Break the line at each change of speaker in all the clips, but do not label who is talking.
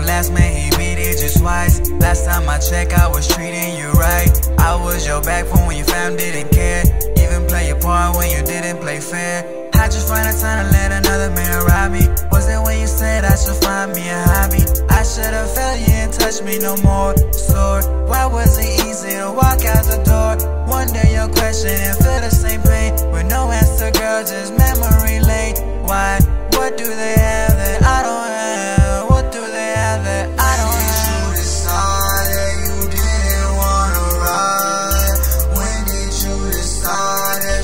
last man, he beat it just twice. Last time I checked, I was treating you right. I was your backbone when you found didn't care. Even play your part when you didn't play fair. I just find a time to let another man rob me. Was it when you said I should find me a hobby? I should've felt you ain't touch me no more. Sword, why was it easy to walk out the door? Wonder your question and feel the same pain. With no answer, girl, just memory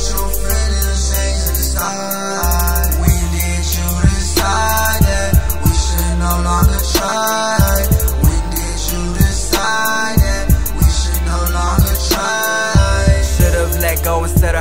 decide that your feelings changed inside?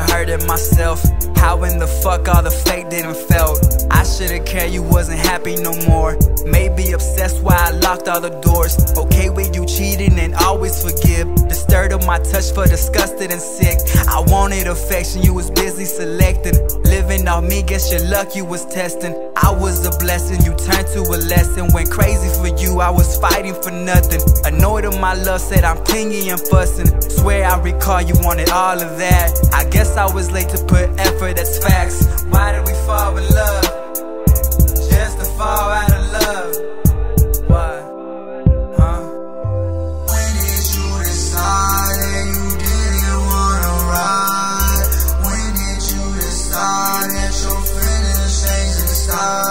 Hurting myself. How in the fuck all the fate didn't felt? I should've cared you wasn't happy no more. Maybe obsessed why I locked all the doors. Okay with you cheating and always forgive. Disturbed of my touch for disgusted and sick. I wanted affection, you was busy selecting. Living off me, guess your luck you was testing. I was a blessing, you turned to a lesson. Went crazy for you, I was fighting for nothing. Annoyed of my love, said I'm clingy and fussing. Swear I recall you wanted all of that. I guess I was late to put effort, that's facts. Why did we fall in love? Just to fall out of love. Why? Huh?
When did you decide that you didn't wanna ride? When did you decide that your inside?